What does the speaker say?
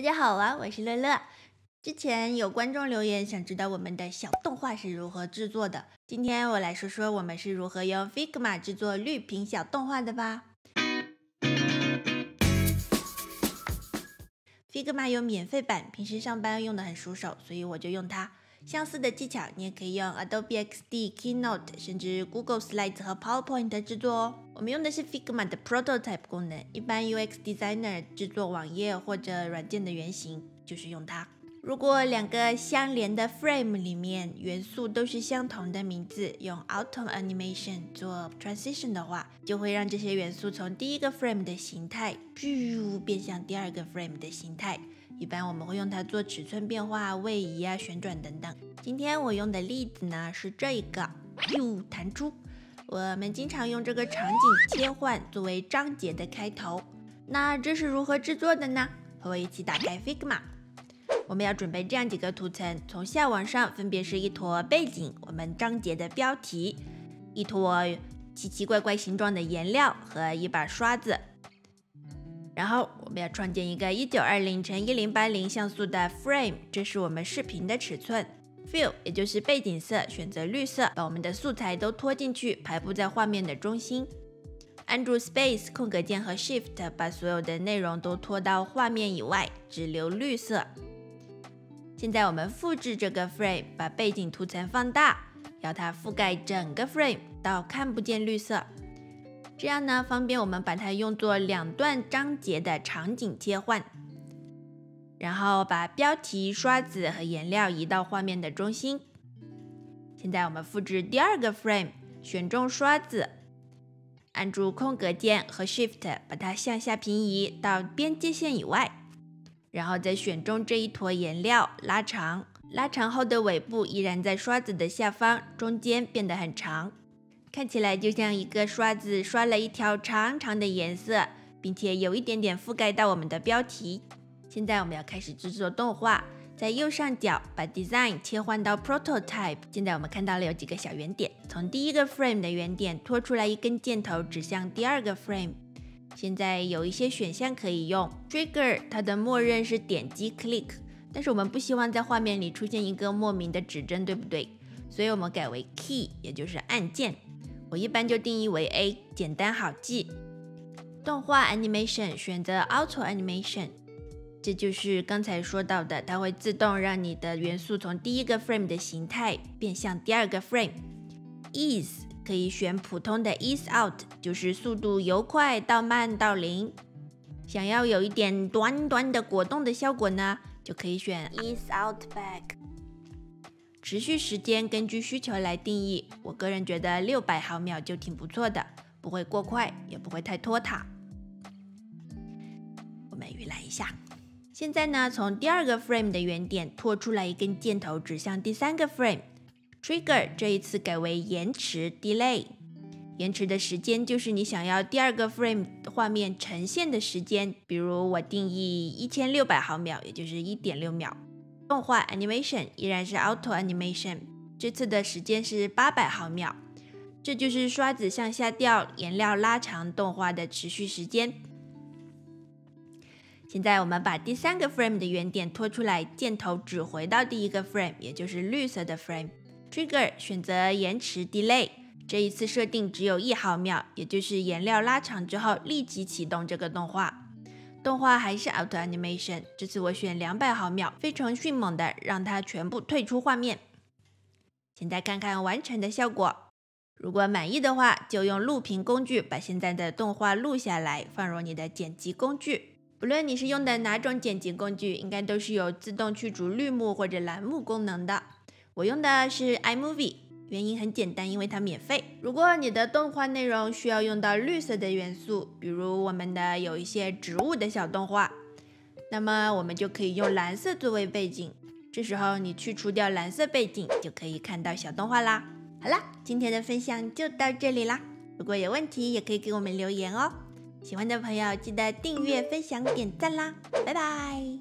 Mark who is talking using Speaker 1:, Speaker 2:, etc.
Speaker 1: 大家好啊，我是乐乐。之前有观众留言想知道我们的小动画是如何制作的，今天我来说说我们是如何用 Figma 制作绿屏小动画的吧。Figma 有免费版，平时上班用的很熟手，所以我就用它。相似的技巧，你也可以用 Adobe XD、Keynote，甚至 Google Slides 和 PowerPoint 制作哦。我们用的是 Figma 的 Prototype 功能，一般 UX Designer 制作网页或者软件的原型就是用它。如果两个相连的 frame 里面元素都是相同的名字，用 Auto Animation 做 transition 的话，就会让这些元素从第一个 frame 的形态，咻变向第二个 frame 的形态。一般我们会用它做尺寸变化、位移啊、旋转等等。今天我用的例子呢是这一个，哟弹出。我们经常用这个场景切换作为章节的开头。那这是如何制作的呢？和我一起打开 Figma。我们要准备这样几个图层，从下往上分别是一坨背景、我们章节的标题、一坨奇奇怪怪形状的颜料和一把刷子。然后我们要创建一个一九二零乘一零八零像素的 frame，这是我们视频的尺寸。Fill 也就是背景色，选择绿色，把我们的素材都拖进去，排布在画面的中心。按住 Space 空格键和 Shift，把所有的内容都拖到画面以外，只留绿色。现在我们复制这个 frame，把背景图层放大，要它覆盖整个 frame 到看不见绿色。这样呢，方便我们把它用作两段章节的场景切换。然后把标题、刷子和颜料移到画面的中心。现在我们复制第二个 frame，选中刷子，按住空格键和 Shift，把它向下平移到边界线以外。然后再选中这一坨颜料，拉长，拉长后的尾部依然在刷子的下方，中间变得很长，看起来就像一个刷子刷了一条长长的颜色，并且有一点点覆盖到我们的标题。现在我们要开始制作动画，在右上角把 Design 切换到 Prototype。现在我们看到了有几个小圆点，从第一个 Frame 的圆点拖出来一根箭头，指向第二个 Frame。现在有一些选项可以用，Trigger 它的默认是点击 Click，但是我们不希望在画面里出现一个莫名的指针，对不对？所以我们改为 Key，也就是按键。我一般就定义为 A，简单好记。动画 Animation 选择 Auto Animation，这就是刚才说到的，它会自动让你的元素从第一个 frame 的形态变向第二个 frame。Ease 可以选普通的 ease out，就是速度由快到慢到零。想要有一点短短的果冻的效果呢，就可以选 ease out back。持续时间根据需求来定义，我个人觉得六百毫秒就挺不错的，不会过快，也不会太拖沓。我们预览一下，现在呢，从第二个 frame 的原点拖出来一根箭头，指向第三个 frame。Trigger 这一次改为延迟 Delay，延迟的时间就是你想要第二个 frame 画面呈现的时间。比如我定义一千六百毫秒，也就是一点六秒。动画 Animation 依然是 Auto Animation，这次的时间是八百毫秒。这就是刷子向下掉，颜料拉长动画的持续时间。现在我们把第三个 frame 的原点拖出来，箭头指回到第一个 frame，也就是绿色的 frame。Trigger 选择延迟 Delay，这一次设定只有一毫秒，也就是颜料拉长之后立即启动这个动画。动画还是 Auto Animation，这次我选两百毫秒，非常迅猛的让它全部退出画面。现在看看完成的效果，如果满意的话，就用录屏工具把现在的动画录下来，放入你的剪辑工具。不论你是用的哪种剪辑工具，应该都是有自动去除绿幕或者蓝幕功能的。我用的是 iMovie，原因很简单，因为它免费。如果你的动画内容需要用到绿色的元素，比如我们的有一些植物的小动画，那么我们就可以用蓝色作为背景。这时候你去除掉蓝色背景，就可以看到小动画啦。好啦，今天的分享就到这里啦。如果有问题，也可以给我们留言哦。喜欢的朋友记得订阅、分享、点赞啦。拜拜。